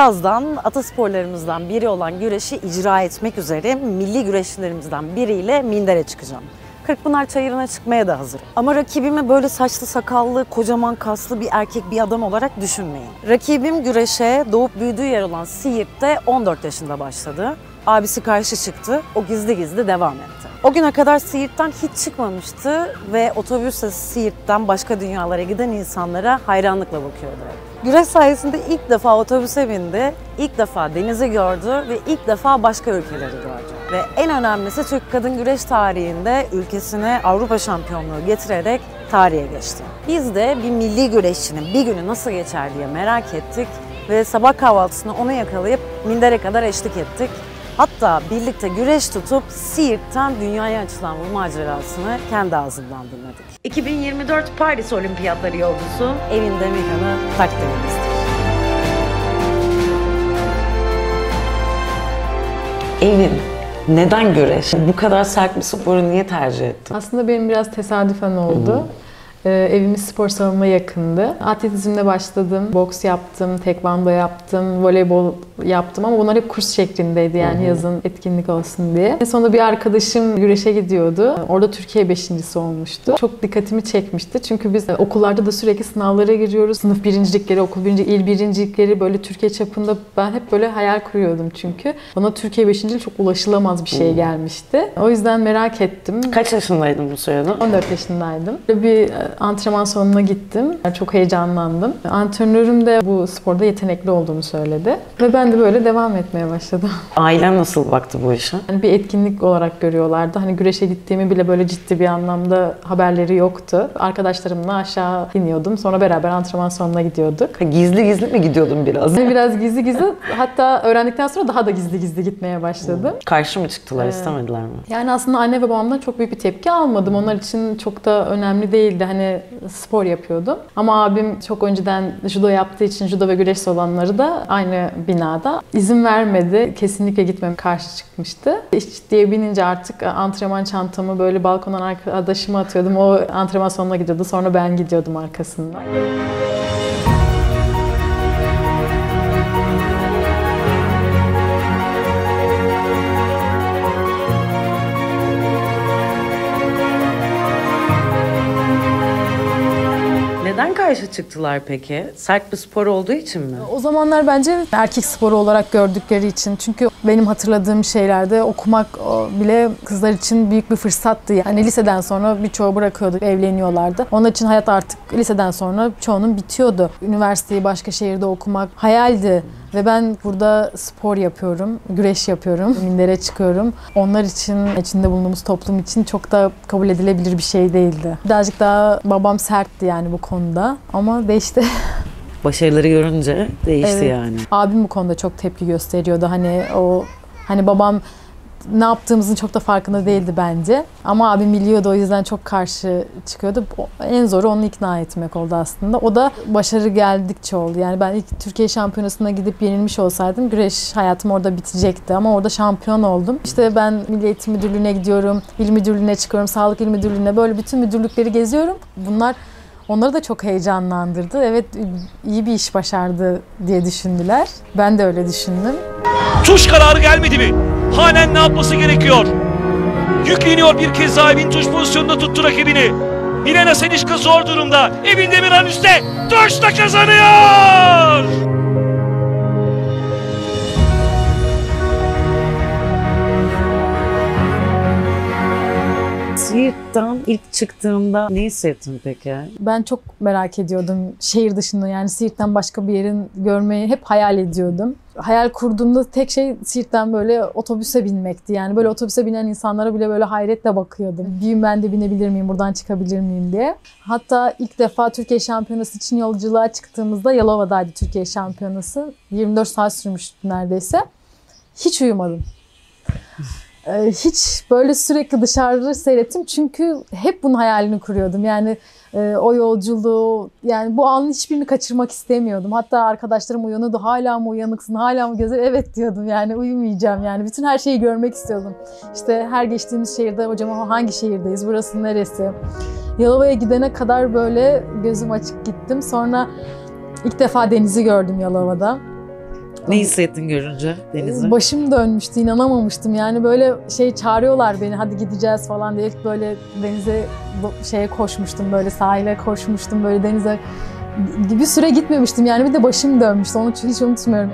Birazdan atasporlarımızdan biri olan güreşi icra etmek üzere milli güreşçilerimizden biriyle mindere çıkacağım. Kırkpınar çayırına çıkmaya da hazır. Ama rakibimi böyle saçlı sakallı, kocaman kaslı bir erkek bir adam olarak düşünmeyin. Rakibim güreşe doğup büyüdüğü yer olan Siirt'te 14 yaşında başladı. Abisi karşı çıktı, o gizli gizli devam etti. O güne kadar Siirt'ten hiç çıkmamıştı ve otobüsle Siirt'ten başka dünyalara giden insanlara hayranlıkla bakıyordu. Güreş sayesinde ilk defa otobüse bindi, ilk defa denizi gördü ve ilk defa başka ülkeleri gördü. Ve en önemlisi Türk kadın güreş tarihinde ülkesine Avrupa şampiyonluğu getirerek tarihe geçti. Biz de bir milli güreşçinin bir günü nasıl geçer diye merak ettik ve sabah kahvaltısını onu yakalayıp Minder'e kadar eşlik ettik. Hatta birlikte güreş tutup Siirt'ten dünyaya açılan bu macerasını kendi ağzından dinledik. 2024 Paris Olimpiyatları yolcusu Evin Demirhan'ı takdimimizdir. Evin, neden güreş? Bu kadar sert bir sporu niye tercih ettin? Aslında benim biraz tesadüfen oldu. Ee, evimiz spor salonuna yakındı. Atletizmle başladım. Boks yaptım, tekvando yaptım, voleybol yaptım ama bunlar hep kurs şeklindeydi yani yazın etkinlik olsun diye. En sonunda bir arkadaşım güreşe gidiyordu. Orada Türkiye beşincisi olmuştu. Çok dikkatimi çekmişti. Çünkü biz okullarda da sürekli sınavlara giriyoruz. Sınıf birincilikleri, okul birinci, il birincilikleri böyle Türkiye çapında ben hep böyle hayal kuruyordum çünkü. Bana Türkiye beşinciliği çok ulaşılamaz bir şey gelmişti. O yüzden merak ettim. Kaç yaşındaydın bu sırada? 14 yaşındaydım. Bir antrenman salonuna gittim. Çok heyecanlandım. Antrenörüm de bu sporda yetenekli olduğumu söyledi. Ve ben de böyle devam etmeye başladım. Ailen nasıl baktı bu işe? Yani bir etkinlik olarak görüyorlardı. Hani güreşe gittiğimi bile böyle ciddi bir anlamda haberleri yoktu. Arkadaşlarımla aşağı iniyordum. Sonra beraber antrenman salonuna gidiyorduk. Gizli gizli mi gidiyordun biraz? Yani biraz gizli gizli hatta öğrendikten sonra daha da gizli gizli gitmeye başladım. Karşı mı çıktılar, istemediler mi? Yani aslında anne ve babamdan çok büyük bir tepki almadım. Onlar için çok da önemli değildi. Hani spor yapıyordum. Ama abim çok önceden judo yaptığı için judo ve güreş salonları da aynı binada. İzin vermedi. Kesinlikle gitmem karşı çıkmıştı. İş ciddiye binince artık antrenman çantamı böyle balkondan arkadaşıma atıyordum. O antrenman salonuna gidiyordu. Sonra ben gidiyordum arkasından. Karşı çıktılar peki? Sert bir spor olduğu için mi? O zamanlar bence erkek sporu olarak gördükleri için. Çünkü benim hatırladığım şeylerde okumak bile kızlar için büyük bir fırsattı. Yani liseden sonra birçoğu bırakıyordu, evleniyorlardı. Onun için hayat artık liseden sonra çoğunun bitiyordu. Üniversiteyi başka şehirde okumak hayaldi. Ve ben burada spor yapıyorum, güreş yapıyorum, mindere çıkıyorum. Onlar için, içinde bulunduğumuz toplum için çok da kabul edilebilir bir şey değildi. Birazcık daha babam sertti yani bu konuda ama değişti. Başarıları görünce değişti Evet. yani. Abim bu konuda çok tepki gösteriyordu. Hani o hani babam ne yaptığımızın çok da farkında değildi bence. Ama abim biliyordu o yüzden çok karşı çıkıyordu. En zoru onu ikna etmek oldu aslında. O da başarı geldikçe oldu. Yani ben ilk Türkiye şampiyonasına gidip yenilmiş olsaydım güreş hayatım orada bitecekti. Ama orada şampiyon oldum. İşte ben Milli Eğitim Müdürlüğü'ne gidiyorum, İl Müdürlüğü'ne çıkıyorum, Sağlık İl Müdürlüğü'ne böyle bütün müdürlükleri geziyorum. Bunlar Onları da çok heyecanlandırdı. Evet iyi bir iş başardı diye düşündüler. Ben de öyle düşündüm. Tuş kararı gelmedi mi? Hanen ne yapması gerekiyor? Yükleniyor bir kez daha evin tuş pozisyonunda tuttu rakibini. Milena Senişka zor durumda. Evin Demirhan üstte. Tuş da kazanıyor. Siirt'ten ilk çıktığında ne hissettin peki? Ben çok merak ediyordum şehir dışında yani Siirt'ten başka bir yerin görmeyi hep hayal ediyordum. Hayal kurduğumda tek şey Siirt'ten böyle otobüse binmekti. Yani böyle otobüse binen insanlara bile böyle hayretle bakıyordum. Bir gün ben de binebilir miyim, buradan çıkabilir miyim diye. Hatta ilk defa Türkiye Şampiyonası için yolculuğa çıktığımızda Yalova'daydı Türkiye Şampiyonası. 24 saat sürmüştü neredeyse. Hiç uyumadım. Ee, Hiç böyle sürekli dışarıda seyrettim çünkü hep bunun hayalini kuruyordum. Yani e, o yolculuğu yani bu anın hiçbirini kaçırmak istemiyordum. Hatta arkadaşlarım uyanıyordu hala mı uyanıksın hala mı gözler evet diyordum yani uyumayacağım yani bütün her şeyi görmek istiyordum. İşte her geçtiğimiz şehirde hocam hangi şehirdeyiz burası neresi? Yalova'ya gidene kadar böyle gözüm açık gittim. Sonra ilk defa denizi gördüm Yalova'da. Ne hissettin görünce Deniz'i? Başım dönmüştü, inanamamıştım. Yani böyle şey çağırıyorlar beni, hadi gideceğiz falan diye böyle denize şeye koşmuştum, böyle sahile koşmuştum, böyle denize bir süre gitmemiştim yani bir de başım dönmüştü. Onu hiç unutmuyorum.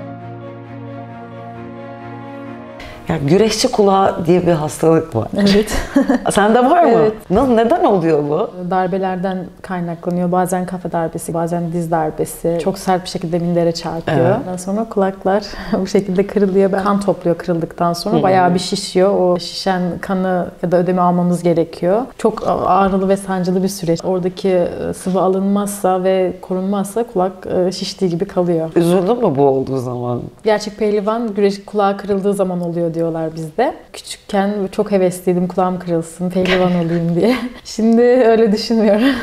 Ya güreşçi kulağı diye bir hastalık var. Evet. Sende var mı? Evet. Nasıl, neden oluyor bu? Darbelerden kaynaklanıyor. Bazen kafa darbesi, bazen diz darbesi. Çok sert bir şekilde mindere çarpıyor. Evet. Ondan sonra kulaklar bu şekilde kırılıyor. Kan topluyor kırıldıktan sonra. Bayağı bir şişiyor. O şişen kanı ya da ödemi almamız gerekiyor. Çok ağrılı ve sancılı bir süreç. Oradaki e, sıvı alınmazsa ve korunmazsa kulak e, şiştiği gibi kalıyor. Üzüldün mü bu olduğu zaman? Gerçek pehlivan güreş kulağı kırıldığı zaman oluyor diyorlar bizde. Küçükken çok hevesliydim kulağım kırılsın, pehlivan olayım diye. Şimdi öyle düşünmüyorum.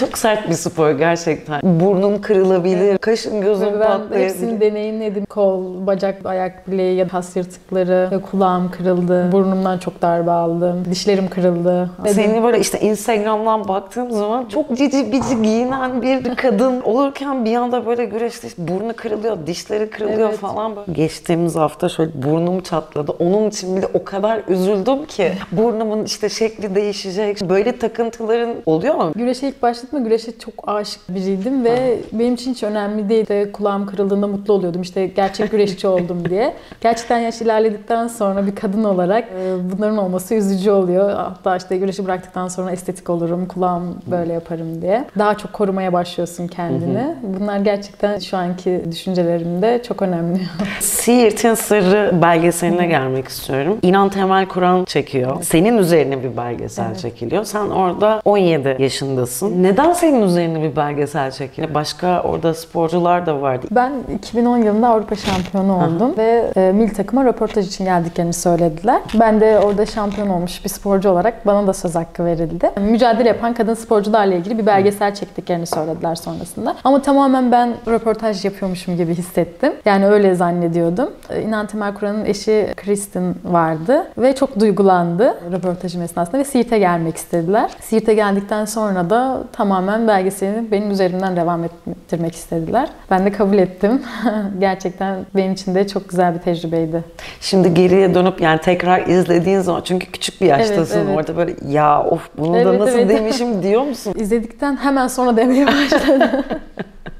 Çok sert bir spor gerçekten. Burnun kırılabilir, kaşın gözün ben patlayabilir. hepsini deneyimledim. Kol, bacak, ayak bileği ya da kas yırtıkları, kulağım kırıldı. Burnumdan çok darbe aldım. Dişlerim kırıldı. Seni böyle işte Instagram'dan baktığım zaman çok cici bici giyinen bir kadın olurken bir anda böyle güreşte işte burnu kırılıyor, dişleri kırılıyor Evet. falan. Böyle. Geçtiğimiz hafta şöyle burnum çatladı. Onun için bile o kadar üzüldüm ki burnumun işte şekli değişecek. Böyle takıntıların oluyor mu? Güreşe ilk başladığımda güreşe çok aşık biriydim ve benim için hiç önemli değil. İşte kulağım kırıldığında mutlu oluyordum. İşte gerçek güreşçi oldum diye. Gerçekten yaş ilerledikten sonra bir kadın olarak e, bunların olması üzücü oluyor. Hatta işte güreşi bıraktıktan sonra estetik olurum, kulağım böyle yaparım diye. Daha çok korumaya başlıyorsun kendini. Bunlar gerçekten şu anki düşüncelerimde çok önemli. Siirt'in Sırrı belgeseline gelmek istiyorum. İnan Temel Kur'an çekiyor. Senin üzerine bir belgesel çekiliyor. Sen orada 17 yaşındasın. Neden senin üzerine bir belgesel çekiliyor? Başka orada sporcular da vardı. Ben 2010 yılında Avrupa şampiyonu oldum ve e, milli takıma röportaj için geldiklerini söylediler. Ben de orada şampiyon olmuş bir sporcu olarak bana da söz hakkı verildi. Mücadele yapan kadın sporcularla ilgili bir belgesel çektiklerini söylediler sonrasında. Ama tamamen ben röportaj yapıyormuşum gibi hissettim. Yani öyle zannediyordum. E, İnan Temel Kur'an'ın eşi Kristin vardı ve çok duygulandı röportajım esnasında ve Siirt'e gelmek istediler. Siirt'e geldikten sonra da tamamen belgeseli benim üzerimden devam ettirmek istediler. Ben de kabul ettim. Gerçekten benim için de çok güzel bir tecrübeydi. Şimdi geriye dönüp yani tekrar izlediğin zaman çünkü küçük bir yaştasın Evet, evet. orada böyle ya of bunu da Evet, nasıl evet. demişim diyor musun? İzledikten hemen sonra demeye başladım.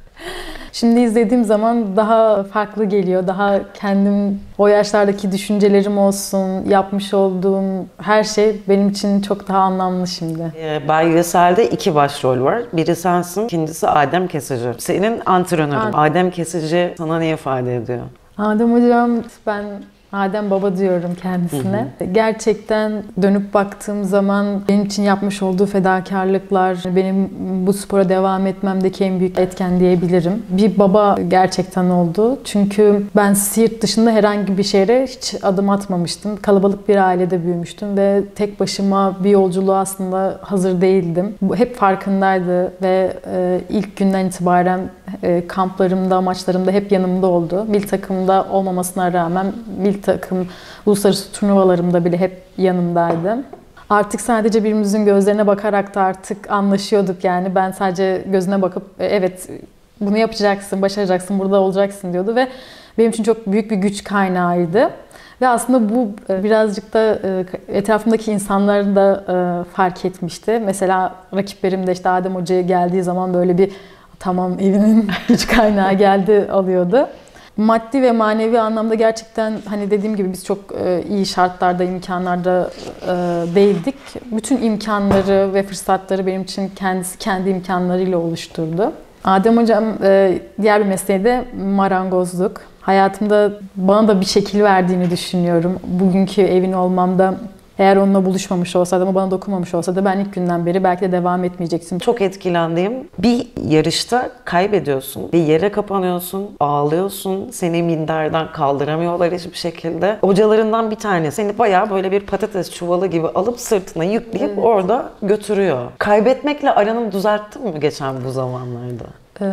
Şimdi izlediğim zaman daha farklı geliyor. Daha kendim o yaşlardaki düşüncelerim olsun, yapmış olduğum her şey benim için çok daha anlamlı şimdi. Ee, Belgeselde iki başrol var. Biri sensin, ikincisi Adem Kesici. Senin antrenörün. Adem. Kesici sana ne ifade ediyor? Adem hocam ben Adem baba diyorum kendisine. Gerçekten dönüp baktığım zaman benim için yapmış olduğu fedakarlıklar benim bu spora devam etmemdeki en büyük etken diyebilirim. Bir baba gerçekten oldu. Çünkü ben Siirt dışında herhangi bir şehre hiç adım atmamıştım. Kalabalık bir ailede büyümüştüm ve tek başıma bir yolculuğa aslında hazır değildim. Bu hep farkındaydı ve e, ilk günden itibaren e, kamplarımda, maçlarımda hep yanımda oldu. Mil takımda olmamasına rağmen mil takım uluslararası turnuvalarımda bile hep yanımdaydı. Artık sadece birbirimizin gözlerine bakarak da artık anlaşıyorduk yani. Ben sadece gözüne bakıp "E, evet bunu yapacaksın, başaracaksın, burada olacaksın diyordu ve benim için çok büyük bir güç kaynağıydı. Ve aslında bu e, birazcık da e, etrafımdaki insanların da fark etmişti. Mesela rakiplerim de işte Adem Hoca'ya geldiği zaman böyle bir tamam evinin güç kaynağı geldi alıyordu. Maddi ve manevi anlamda gerçekten hani dediğim gibi biz çok e, iyi şartlarda, imkanlarda e, değildik. Bütün imkanları ve fırsatları benim için kendisi kendi imkanlarıyla oluşturdu. Adem Hocam e, diğer bir mesleği de marangozluk. Hayatımda bana da bir şekil verdiğini düşünüyorum. Bugünkü evin olmamda eğer onunla buluşmamış olsaydı ama bana dokunmamış olsaydı ben ilk günden beri belki de devam etmeyecektim. Çok etkilendiğim bir yarışta kaybediyorsun. Bir yere kapanıyorsun, ağlıyorsun. Seni minderden kaldıramıyorlar hiçbir şekilde. Hocalarından bir tanesi seni bayağı böyle bir patates çuvalı gibi alıp sırtına yükleyip orada götürüyor. Kaybetmekle aranı düzelttin mi geçen bu zamanlarda? Ee,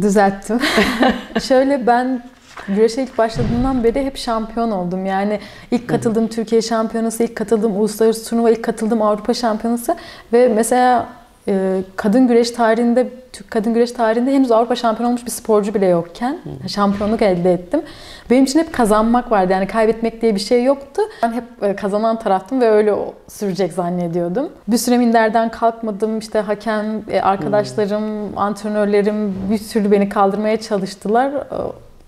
düzelttim. Şöyle ben güreşe ilk başladığımdan beri hep şampiyon oldum. Yani ilk katıldığım Türkiye şampiyonası, ilk katıldığım uluslararası turnuva, ilk katıldığım Avrupa şampiyonası ve mesela e, kadın güreş tarihinde Türk kadın güreş tarihinde henüz Avrupa şampiyonu olmuş bir sporcu bile yokken şampiyonluk elde ettim. Benim için hep kazanmak vardı. Yani kaybetmek diye bir şey yoktu. Ben hep e, kazanan taraftım ve öyle sürecek zannediyordum. Bir süre minderden kalkmadım. İşte hakem, e, arkadaşlarım, antrenörlerim bir türlü beni kaldırmaya çalıştılar.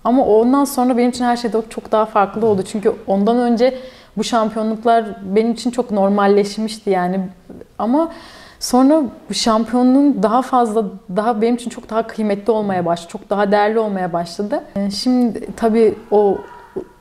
Ama ondan sonra benim için her şey çok daha farklı oldu. Çünkü ondan önce bu şampiyonluklar benim için çok normalleşmişti yani. Ama sonra bu şampiyonluğun daha fazla, daha benim için çok daha kıymetli olmaya başladı. Çok daha değerli olmaya başladı. Ee, Şimdi tabii o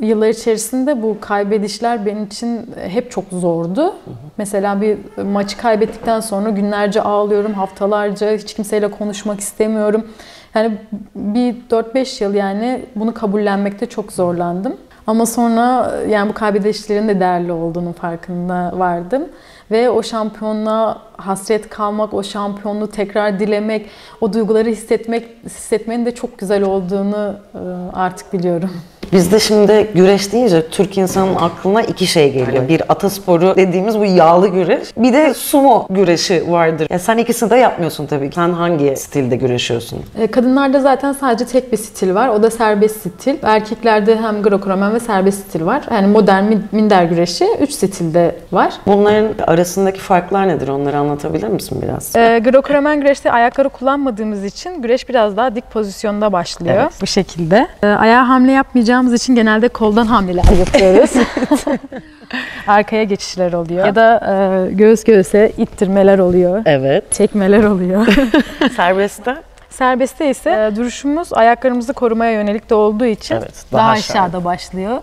yıllar içerisinde bu kaybedişler benim için hep çok zordu. Mesela bir maçı kaybettikten sonra günlerce ağlıyorum, haftalarca hiç kimseyle konuşmak istemiyorum. Yani bir 4-5 yıl yani bunu kabullenmekte çok zorlandım. Ama sonra yani bu kaybedişlerin de değerli olduğunun farkında vardım. Ve o şampiyonluğa hasret kalmak, o şampiyonluğu tekrar dilemek, o duyguları hissetmek, hissetmenin de çok güzel olduğunu e, artık biliyorum. Bizde şimdi güreş deyince Türk insanın aklına iki şey geliyor. Bir atasporu dediğimiz bu yağlı güreş. Bir de sumo güreşi vardır. Ya sen ikisini de yapmıyorsun tabii. Sen hangi stilde güreşiyorsun? E, Kadınlarda zaten sadece tek bir stil var. O da serbest stil. Erkeklerde hem Greco-Romen ve serbest stil var. Yani modern min- minder güreşi 3 stilde var. Bunların arasındaki farklar nedir? Onları anlatabilir misin biraz? E, Greco-Romen güreşte ayakları kullanmadığımız için güreş biraz daha dik pozisyonda başlıyor. Evet. Bu şekilde. E, ayağa hamle yapmayacağımız için genelde koldan hamleler yapıyoruz. Arkaya geçişler oluyor. Ya da e, göğüs göğüse ittirmeler oluyor. Evet. Çekmeler oluyor. Serbestte? Serbestte ise e, duruşumuz ayaklarımızı korumaya yönelik de olduğu için Evet, daha, daha aşağıda başlıyor.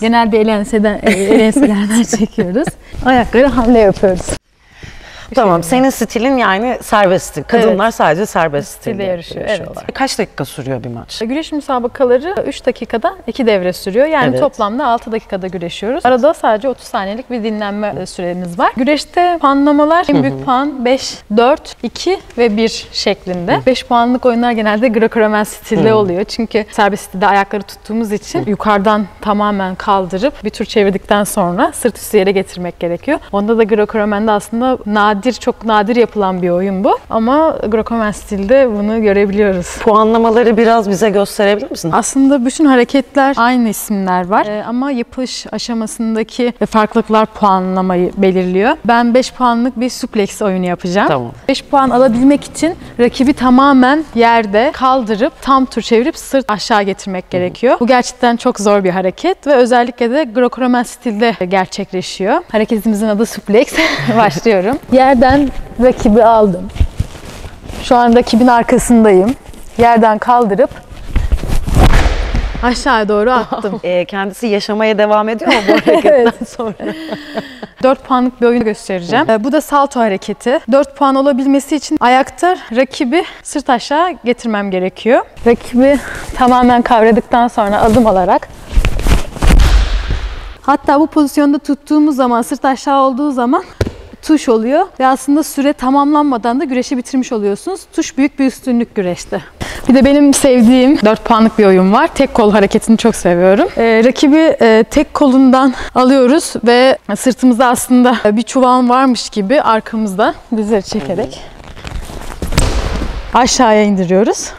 Genelde el, enseden, el enselerden çekiyoruz. Ayakları hamle yapıyoruz. Tamam. Senin stilin yani serbestti. Kadınlar sadece serbest Stilde stilde yarışıyor, yarışıyorlar. Kaç dakika sürüyor bir maç? Güreş müsabakaları 3 dakikada 2 devre sürüyor. Yani Evet. toplamda 6 dakikada güreşiyoruz. Arada sadece 30 saniyelik bir dinlenme e, süremiz var. Güreşte puanlamalar en büyük puan 5, 4, 2 ve 1 şeklinde. 5 puanlık oyunlar genelde Greco-Romen stilde oluyor. Çünkü serbest stilde ayakları tuttuğumuz için yukarıdan tamamen kaldırıp bir tur çevirdikten sonra sırt üstü yere getirmek gerekiyor. Onda da Greco-Romen'de aslında nadir, çok nadir yapılan bir oyun bu. Ama Greco-Romen stilde bunu görebiliyoruz. Puanlamaları biraz bize gösterebilir misin? Aslında bütün hareketler aynı isimler var Ee, ama yapış aşamasındaki farklılıklar puanlamayı belirliyor. Ben 5 puanlık bir suplex oyunu yapacağım. Tamam. 5 puan alabilmek için rakibi tamamen yerde kaldırıp tam tur çevirip sırt aşağı getirmek gerekiyor. Bu gerçekten çok zor bir hareket ve özellikle de Greco-Romen stilde gerçekleşiyor. Hareketimizin adı suplex. Başlıyorum. Yerden rakibi aldım. Şu an rakibin arkasındayım. Yerden kaldırıp aşağıya doğru attım. Ee, kendisi yaşamaya devam ediyor mu bu hareketten sonra? 4 puanlık bir oyun göstereceğim. Ee, Bu da salto hareketi. 4 puan olabilmesi için ayakta rakibi sırt aşağı getirmem gerekiyor. Rakibi tamamen kavradıktan sonra adım alarak Hatta bu pozisyonda tuttuğumuz zaman, sırt aşağı olduğu zaman tuş oluyor ve aslında süre tamamlanmadan da güreşi bitirmiş oluyorsunuz. Tuş büyük bir üstünlük güreşte. Bir de benim sevdiğim 4 puanlık bir oyun var. Tek kol hareketini çok seviyorum. Ee, rakibi e, tek kolundan alıyoruz ve sırtımızda aslında bir çuval varmış gibi arkamızda dizleri çekerek aşağıya indiriyoruz.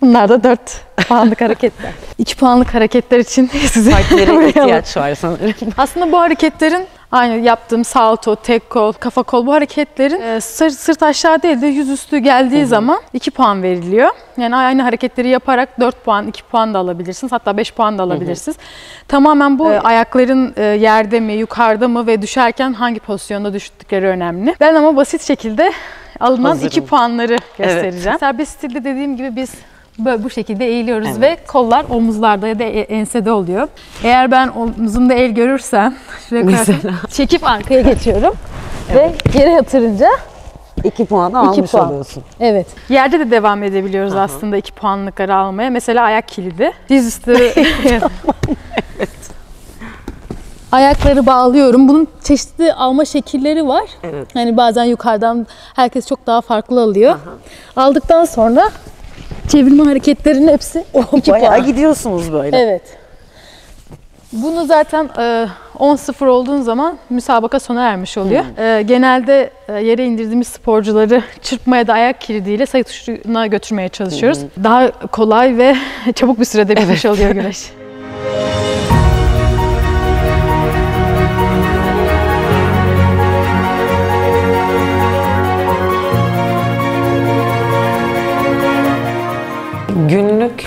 Bunlar da 4 puanlık hareketler. 2 puanlık hareketler için size buraya ihtiyaç var sanırım. aslında bu hareketlerin aynı yaptığım salto, tek kol, kafa kol bu hareketlerin e, sırt, sırt aşağı değil de yüzüstü geldiği zaman 2 puan veriliyor. Yani aynı hareketleri yaparak 4 puan, 2 puan da alabilirsiniz. Hatta 5 puan da alabilirsiniz. Tamamen bu e, ayakların e, yerde mi, yukarıda mı ve düşerken hangi pozisyonda düştükleri önemli. Ben ama basit şekilde alınan Hazırım. 2 puanları göstereceğim. Serbest stilde dediğim gibi biz böyle bu şekilde eğiliyoruz Evet. ve kollar omuzlarda ya da e- ensede oluyor. Eğer ben omzumda el görürsem şuraya koyarsam, çekip arkaya geçiyorum ve yere yatırınca İki puanı İki almış puan. oluyorsun. evet. Yerde de devam edebiliyoruz aslında iki puanlıkları almaya. Mesela ayak kilidi. Dizüstü. Ayakları bağlıyorum. Bunun çeşitli alma şekilleri var. Evet. Yani bazen yukarıdan herkes çok daha farklı alıyor. Aldıktan sonra çevirme hareketlerinin hepsi iki Bayağı puan. gidiyorsunuz böyle. Evet. Bunu zaten e, 10-0 olduğun zaman müsabaka sona ermiş oluyor. E, genelde e, yere indirdiğimiz sporcuları çırpmaya da ayak kilidiyle sayı tuşuna götürmeye çalışıyoruz. Daha kolay ve çabuk bir sürede bitmiş oluyor güreş.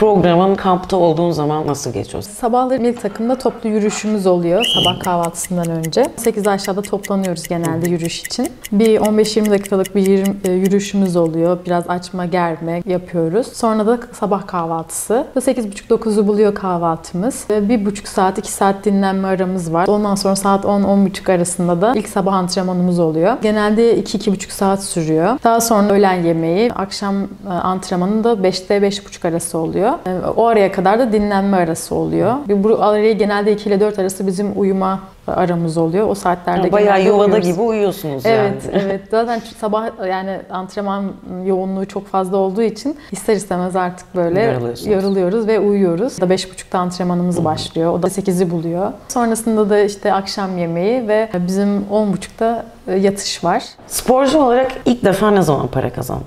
programın kampta olduğun zaman nasıl geçiyor? Sabahları milli takımda toplu yürüyüşümüz oluyor sabah kahvaltısından önce. 8 aşağıda toplanıyoruz genelde yürüyüş için. Bir 15-20 dakikalık bir e, yürüyüşümüz oluyor. Biraz açma germe yapıyoruz. Sonra da sabah kahvaltısı. 8.30-9'u buluyor kahvaltımız. Ve Bir buçuk saat, 2 saat dinlenme aramız var. Ondan sonra saat 10-10.30 arasında da ilk sabah antrenmanımız oluyor. Genelde 2-2,5 saat sürüyor. Daha sonra öğlen yemeği, akşam e, antrenmanı da 5'te 5.30 arası oluyor. E, O araya kadar da dinlenme arası oluyor. Bu araya genelde 2 ile 4 arası bizim uyuma aramız oluyor. O saatlerde Bayağı genelde yuvada uyuyoruz. gibi uyuyorsunuz Evet, yani. evet. Zaten sabah yani antrenman yoğunluğu çok fazla olduğu için ister istemez artık böyle yoruluyoruz ve uyuyoruz. Da 5.30'da antrenmanımız başlıyor. O da 8'i buluyor. Sonrasında da işte akşam yemeği ve bizim 10.30'da yatış var. Sporcu olarak ilk defa ne zaman para kazandın?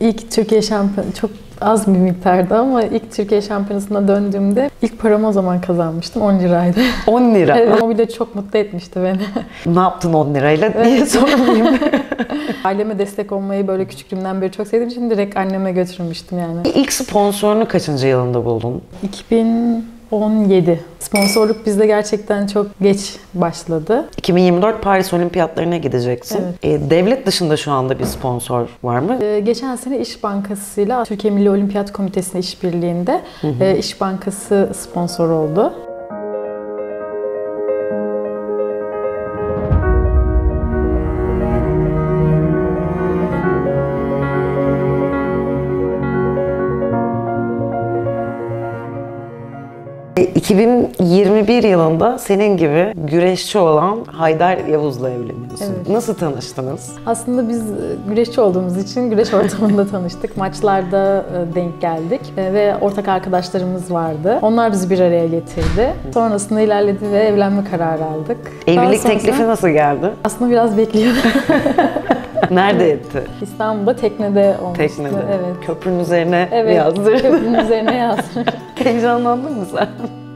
İlk Türkiye şampiyonu çok az bir miktarda ama ilk Türkiye şampiyonasına döndüğümde ilk paramı o zaman kazanmıştım 10 liraydı. 10 lira. Evet, o bile çok mutlu etmişti beni. Ne yaptın 10 lirayla diye sormayayım. Aileme destek olmayı böyle küçüklüğümden beri çok sevdiğim için direkt anneme götürmüştüm yani. İlk sponsorunu kaçıncı yılında buldun? 2017. Sponsorluk bizde gerçekten çok geç başladı. 2024 Paris Olimpiyatlarına gideceksin. E, devlet dışında şu anda bir sponsor var mı? Ee, geçen sene İş Bankası'yla Türkiye Milli Olimpiyat Komitesi'nin işbirliğinde e, İş Bankası sponsor oldu. 2021 yılında senin gibi güreşçi olan Haydar Yavuz'la evleniyorsun. Evet. Nasıl tanıştınız? Aslında biz e, güreşçi olduğumuz için güreş ortamında tanıştık. Maçlarda e, denk geldik E, ve ortak arkadaşlarımız vardı. Onlar bizi bir araya getirdi. Sonrasında ilerledi ve evlenme kararı aldık. Evlilik teklifi nasıl geldi? Aslında biraz bekliyorduk. Nerede etti? İstanbul'da teknede olmuştu. Teknede. Evet. Köprünün üzerine Evet, yazdır. köprünün üzerine yazdım. Heyecanlandın mı sen?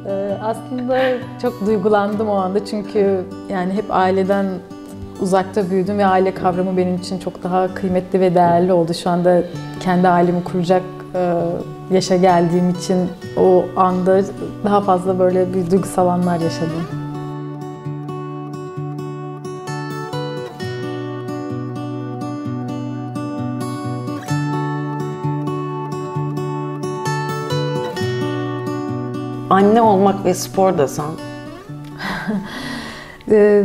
Ee, aslında çok duygulandım o anda çünkü yani hep aileden uzakta büyüdüm ve aile kavramı benim için çok daha kıymetli ve değerli oldu. Şu anda kendi ailemi kuracak e, yaşa geldiğim için o anda daha fazla böyle bir duygusal anlar yaşadım. Anne olmak ve spor desen Ee,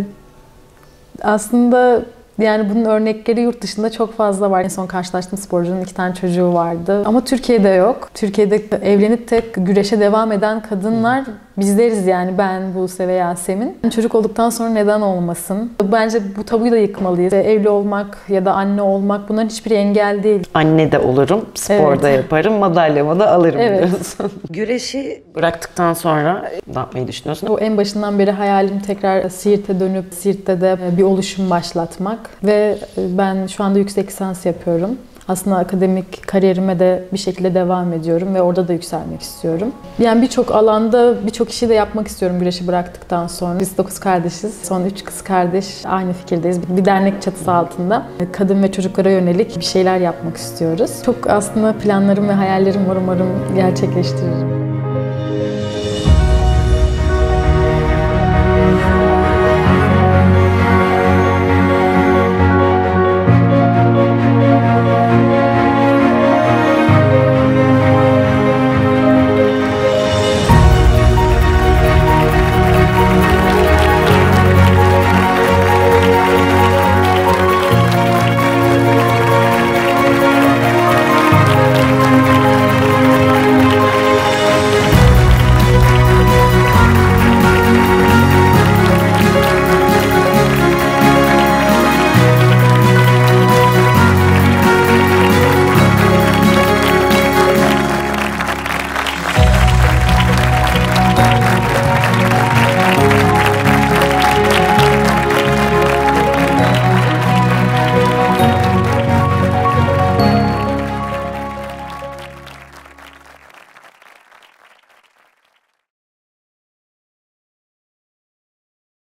aslında yani bunun örnekleri yurt dışında çok fazla var. En son karşılaştığım sporcunun iki tane çocuğu vardı. Ama Türkiye'de yok. Türkiye'de evlenip tek güreşe devam eden kadınlar bizleriz yani ben, Buse ve Yasemin. Çocuk olduktan sonra neden olmasın? Bence bu tabuyu da yıkmalıyız. Evli olmak ya da anne olmak bunların hiçbiri engel değil. anne de olurum, spor da yaparım, madalyamı da alırım Evet. diyorsun. Güreşi bıraktıktan sonra ne yapmayı düşünüyorsun? O en başından beri hayalim tekrar Siirt'e dönüp Siirt'te de bir oluşum başlatmak ve ben şu anda yüksek lisans yapıyorum. Aslında akademik kariyerime de bir şekilde devam ediyorum ve orada da yükselmek istiyorum. Yani birçok alanda birçok işi de yapmak istiyorum güreşi bıraktıktan sonra. Biz dokuz kardeşiz. Son üç kız kardeş aynı fikirdeyiz. Bir dernek çatısı altında kadın ve çocuklara yönelik bir şeyler yapmak istiyoruz. Çok aslında planlarım ve hayallerim var umarım gerçekleştiririm.